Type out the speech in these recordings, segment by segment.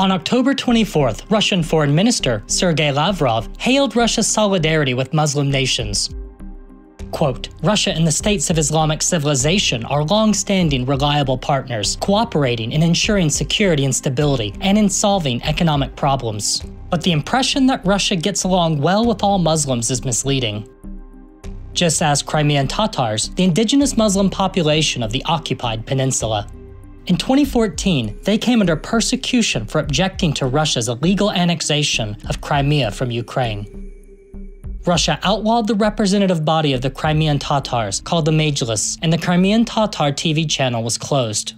On October 24th, Russian Foreign Minister Sergei Lavrov hailed Russia's solidarity with Muslim nations. Quote, Russia and the states of Islamic civilization are long standing, reliable partners, cooperating in ensuring security and stability and in solving economic problems. But the impression that Russia gets along well with all Muslims is misleading. Just as Crimean Tatars, the indigenous Muslim population of the occupied peninsula. In 2014, they came under persecution for objecting to Russia's illegal annexation of Crimea from Ukraine. Russia outlawed the representative body of the Crimean Tatars, called the Majlis, and the Crimean Tatar TV channel was closed.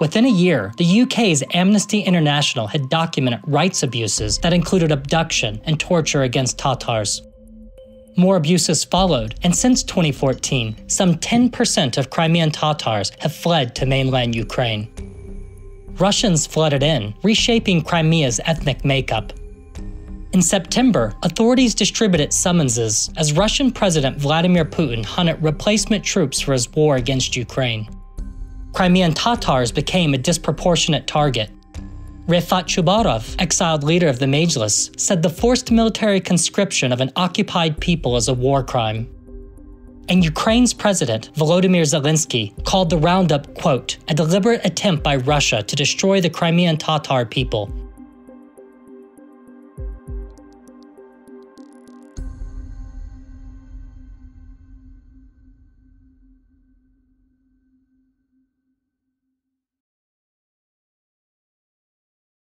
Within a year, the UK's Amnesty International had documented rights abuses that included abduction and torture against Tatars. More abuses followed, and since 2014, some 10% of Crimean Tatars have fled to mainland Ukraine. Russians flooded in, reshaping Crimea's ethnic makeup in September, authorities distributed summonses as Russian President Vladimir Putin hunted replacement troops for his war against Ukraine. Crimean Tatars became a disproportionate target. Refat Chubarov, exiled leader of the Majlis, said the forced military conscription of an occupied people is a war crime. And Ukraine's president, Volodymyr Zelensky, called the roundup, quote, a deliberate attempt by Russia to destroy the Crimean Tatar people